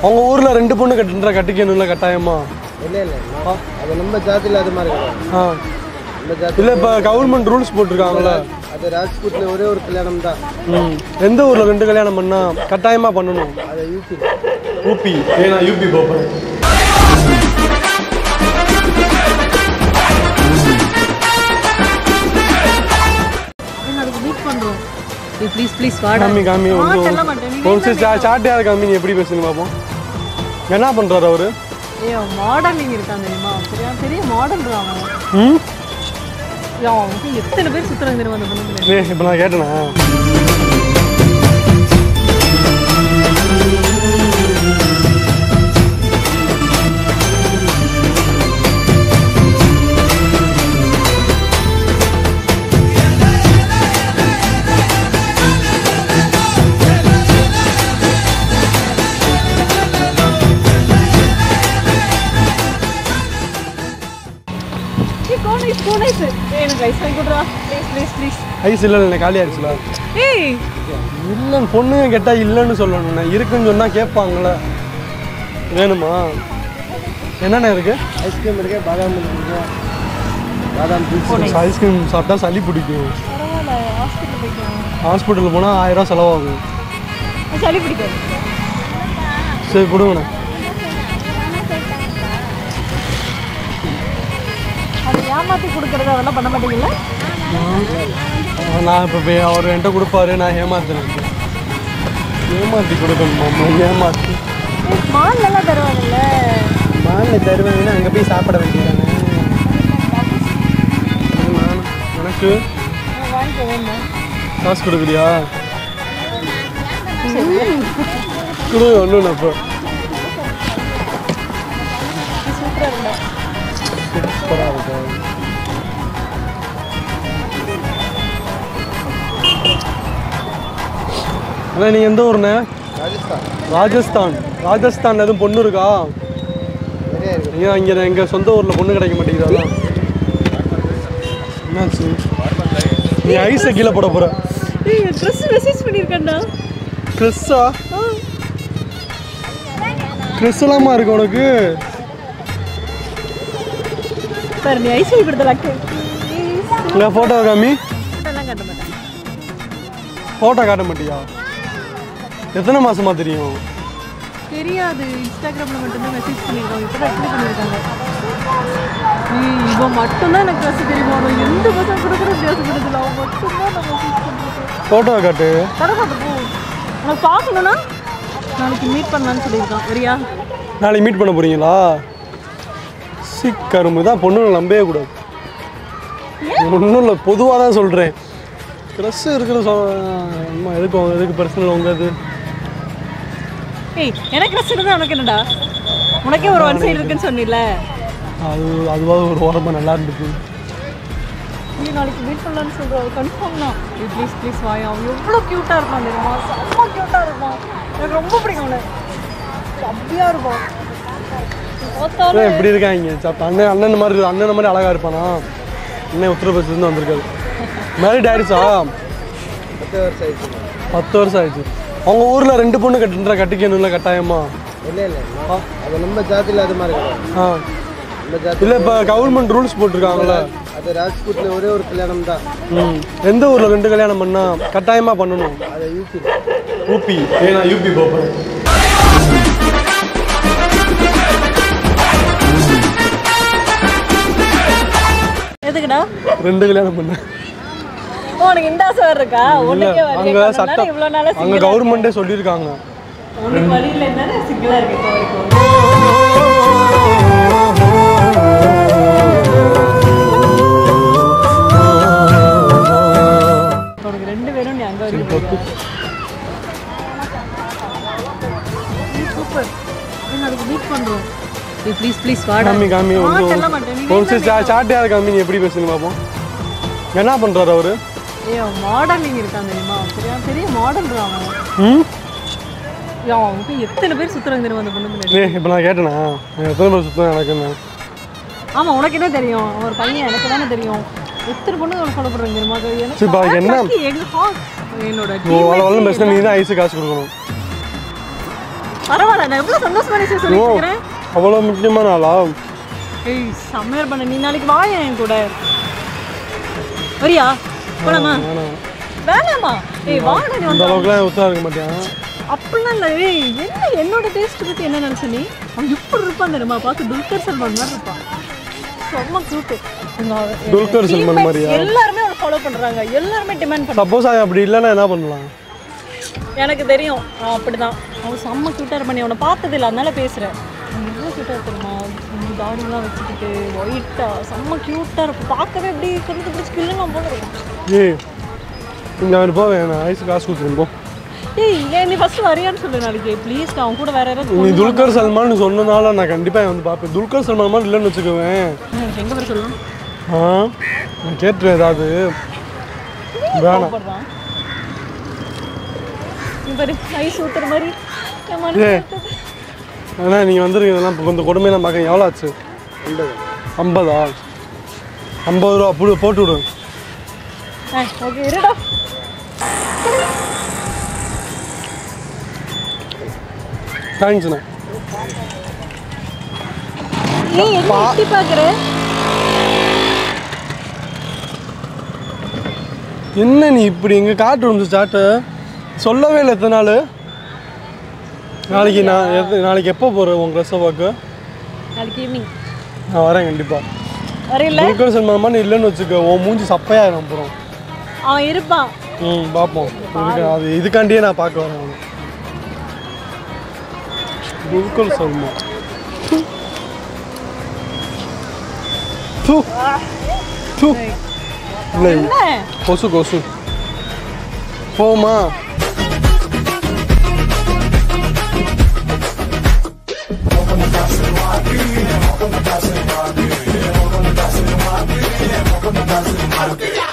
அவங்க ஊரில் ரெண்டு பொண்ணு கட்டுன்ற கட்டிக்கணும்ல கட்டாயமா? இல்லை இல்லை. அது நம்ம ஜாதியில் அது மாதிரி ஆ. இல்லை இப்போ கவர்மெண்ட் ரூல்ஸ் போட்டிருக்காங்களே அது ராஜ்பூட்ல ஒரே ஒரு கல்யாணம் தான். ம். எந்த ஊரில் ரெண்டு கல்யாணம் பண்ணா கட்டாயமாக பண்ணணும்? அது யூபி யூபி ஏ நான் யூபி போகிறேன் ப்ளீஸ் ப்ளீஸ் வாடா. காமி காமி ஒரு சாட்டியாக காமி எப்படி பேசுங்க பார்ப்போம் என்ன பண்ணுறாரு அவரு? மாடலிங் இருக்கான் தெரியுமா? சரியா பெரிய மாடல் அவன். எத்தனை பேர் சுத்துறாங்க தெரியுமா அந்த ஏ இப்போ நான் கேட்டேனா? எனக்கு ஐஸ் வாங்கி கொடுறா. ப்ளீஸ் ப்ளீஸ் ப்ளீஸ் ஐஸ் இல்லை இல்லை காலி ஆயிடுச்சுல. ஏய். இல்லைன்னு பொண்ணுங்க கேட்டால் இல்லைன்னு சொல்லணுண்ணே இருக்குன்னு சொன்னால் கேட்பாங்களே வேணுமா? என்னென்ன இருக்கு? ஐஸ்கிரீம் இருக்கு பாதாம் இருக்கு. பாதாம் பீச் ஐஸ்கிரீம் சாப்பிட்டா சளி பிடிக்கும். ஹாஸ்பிட்டல் போனால் ஆயிரம் ரூபா செலவாகும். சளி பிடிக்காது. சரி கொடுங்கண்ணே. அது ஏமாத்தி கொடுக்கறது அதெல்லாம் பண்ண மாட்டீங்கல்ல? நான் இப்போ அவர் என்கிட்ட கொடுப்பாரு நான் ஏமாத்துறேன் ஏமாத்தி கொடுக்கணுமா ஏமாத்தி. மால் எல்லாம் தருவாங்கல்ல? மாலில் தருவாங்கன்னா அங்கே போய் சாப்பிட வேண்டியதானே? நான் எனக்கு? காசு கொடுக்குறியா? கொடு ஒன்றும் இப்போ சூப்பராக இருக்கும் அண்ணா நீங்கள் எந்த ஊர்ண்ணே? ராஜஸ்தான். ராஜஸ்தான். ராஜஸ்தான் எதுவும் பொண்ணு இருக்கா? ஏன் இங்கே எங்கள் சொந்த ஊரில் பொண்ணு கிடைக்க மாட்டேங்குதா என்னாச்சு நீ ஐஸை கீழே போட போகிற ட்ரெஸ் மெசேஜ் பண்ணியிருக்கேன்டா ட்ரெஸ்ஸா ட்ரெஸ் எல்லாமா இருக்கு உனக்கு? நீ ஐஸ் வாங்கி கொடுத்தலாக்கு இல்லை ஃபோட்டோ காமி ஃபோட்டோ காட்ட மாட்டியா? எத்தனை மாசமா தெரியும்? தெரியாது இன்ஸ்டாகிராம்ல மட்டும்தான் மெசேஜ் பண்ணியிருக்கோம் இப்போ தான் அப்ளை பண்ணியிருக்காங்க இவன் மட்டும்தான் எனக்கு ட்ரெஸ் தெரியுமா? அவன் எந்த பசங்க கூட கூட வித்தியாசம் கொடுக்கல அவன் மட்டும்தான் நான் மெசேஜ் பண்ணிருக்கேன் ஃபோட்டோ காட்டு. தரமாட்டு போ. உனக்கு பார்க்கணும்னா நாளைக்கு மீட் பண்ணலான்னு சொல்லியிருக்கான். வரியா நாளைக்கு மீட் பண்ண போறீங்களா சிக்கரும்பு தான் பொண்ணுங்களை நம்பவே கூடாது. ஒன்றும் இல்லை பொதுவாக தான் சொல்கிறேன் ட்ரெஸ் இருக்கிற அம்மா எதுக்கு உங்க- எதுக்கு பர்சனல் உங்க இது? ஏய் எனக்கு ட்ரெஸ் இருந்தால் உனக்கு என்னடா? உனக்கே ஒரு ஒன் சைடு இருக்குன்னு சொன்னில அது அதுவாக ஒரு ஓரமாக நல்லா இருந்துச்சு நீ நாளைக்கு மீட் பண்ணலான்னு சொல்கிறோம் கன்ஃபார்ம் தான். ப்ளீஸ் ப்ளீஸ் வாய் அவன் எவ்வளோ க்யூட்டாக இருப்பான் தெரியுமா? செம்ம க்யூட்டாக இருப்பான். எனக்கு ரொம்ப பிடிக்கும் அவனை. அப்படியா இருப்பான். இப்படி இருக்காங்க. சாப்பிட்ட அண்ணன் அண்ணன் மாதிரி அண்ணன் மாதிரி அழகாக இருப்பானா? அண்ணன் உத்தரப்பிரதேசத்துலேருந்து வந்திருக்காரு. மேரிட் ஆயிடுச்சா? பத்து வருஷம் ஆயிடுச்சு. பத்து வருஷம் ஆயிடுச்சு அவங்க ஊரில் ரெண்டு பொண்ணு கட்டுன்ற கட்டிக்கணும்ல கட்டாயமா? இல்லை இல்லை அது நம்ம ஜாதியில் அது மாதிரி ஆ. இல்லை இப்போ கவர்மெண்ட் ரூல்ஸ் போட்டிருக்காங்களே அது ராஜ்பூட்ல ஒரே ஒரு கல்யாணம் தான். ம். எந்த ஊரில் ரெண்டு கல்யாணம் பண்ணா கட்டாயமாக பண்ணணும்? அது யூபி யூபி ஏ நான் யூபி போகிறேன் எதுக்குடா? ரெண்டு கல்யாணம் பண்ணேன். உனக்கு இந்த ஆசை வேற இருக்கா? உனக்கே வரலையே. அங்கே சட்டம் இவ்வளோ நாளாக அங்கே கவர்மெண்ட்டே சொல்லியிருக்காங்க. உனக்கு வழி இல்லைன்னா சிங்கிளாக இருக்கு இப்போ வரைக்கும்? உனக்கு ரெண்டு பேரும் நீ அங்கே வரைக்கும் சூப்பர். நாளைக்கு மீட் பண்ணுறோம் ப்ளீஸ் ப்ளீஸ் வாடா. காமி காமி நீ நிமிஷம் சாட்டியாக காமி நீ எப்படி பேசுங்க பார்ப்போம் என்ன பண்ணுறாரு அவரு? ஏய் மாடலிங் இருக்கான் தெரியுமா? பெரிய மாடல் அவன். ம்? அவன் வந்து எத்தனை பேர் சுத்துறாங்க தெரியுமா அந்த பொண்ணு இப்போ நான் கேட்டேனா? எத்தனை பேர் சுத்தம் எனக்குன்னு? ஆமா உனக்கு என்ன தெரியும்? அவன் ஒரு பையன் எனக்கு தானே தெரியும். எத்தனை பொண்ணு அவனை ஃபாலோ பண்ணுறாங்க தெரியுமா எனக்கு என்ன? என்னோட நீ தான் ஐஸு காசு கொடுக்கணும். பரவாயில்ல நான் நீ அவ்வளோ முக்கியமான ஆளா ஏய் செம்மையர் பண்ண நீ நாளைக்கு வாயா என் கூட? வரியா? போலாமா? வேணாம். ஏய் வாடா நீ அந்த வந்து. அளவுக்குலாம் ஒத்தா இருக்க மாட்டேன் அப்படிலாம் இல்லை. ஏய் என்ன என்னோட டேஸ்ட் பத்தி என்ன நினைச்ச நீ? அவன் இப்படி இருப்பான் தெரியுமா? பார்க்க துல்கர் சல்மான் மாதிரி இருப்பான். செம்ம கூட்டு துல்கர் சல்மான் மாதிரியா? எல்லாருமே அவனை ஃபாலோ பண்றாங்க. எல்லாருமே டிமாண்ட் பண்றாங்க. சப்போஸ் அவன் அப்படி இல்லைன்னா என்ன பண்ணலாம்? எனக்கு தெரியும். அவன் அப்படிதான். அவன் செம்ம கியூட்டாக பண்ணி அவனை பார்த்தது இல்லை அதனால பேசுகிறேன் எவ்வளோ கியூட்டாக தெரியுமா தாடிலாம் வச்சுக்கிட்டு ஒயிட்டாக செம்ம கியூட்டாக இருக்கும். பார்க்கவே எப்படி கருத்து பிடிச்சி கிள்ளுலாம் போல இருக்கும் ஏய் அவன் போவேன் நான் ஐஸ் காசு கொடுத்துருப்போம் போ. ஏய் ஏன் நீ ஃபஸ்ட்டு வரியான்னு சொல்லு நாளைக்கு. ப்ளீஸ் அவன் கூட வேற யாராவது நீ துல்கர் சல்மான் சொன்னனால நான் கண்டிப்பாக வந்து பார்ப்பேன். துல்கர் சல்மான் மாதிரி இல்லைன்னு வச்சுக்குவேன். எங்கே வர சொல்லலாம் ஆ நான் கேட்டுரு ஏதாவது. வேணாம். பாரு ஐஸ் ஊத்துற மாதிரி. ஆனால் நீங்கள் இப்போ கொஞ்சம் கொடுமையெல்லாம் பார்க்க எவ்வளோ ஆச்சு? ஐம்பதா. ஐம்பது? ரூபா அப்படி போட்டு விடு. ஏய் ஓகே இருடா. தேங்க்ஸ்ண்ணே நீ என்ன நீ இப்படி இங்கே காட்டு வந்து ஸ்டார்ட்டு சொல்லவே இல்லை எத்தனை நாள். நாளைக்கு நான் எது நாளைக்கு எப்போ போகிறேன் ட்ரெஸ்ஸை பார்க்க? நாளைக்கு ஈவினிங் நான் வரேன் கண்டிப்பாக வரையில துல்கர் சல்மான் இல்லைன்னு வச்சுக்க உன் மூஞ்சி சப்பையாக அப்புறம் அவன் இருப்பான். ம் பார்ப்போம். இதுக்கு அது இதுக்காண்டியே நான் பார்க்க வரேன் அவனை. துல்கர் சல்மான். தூ தூ. இல்லை என்ன? கொசு கொசு. போமா welcome to Dancing Market. Yeah, welcome to Dancing Market. Yeah, welcome to Dancing Market.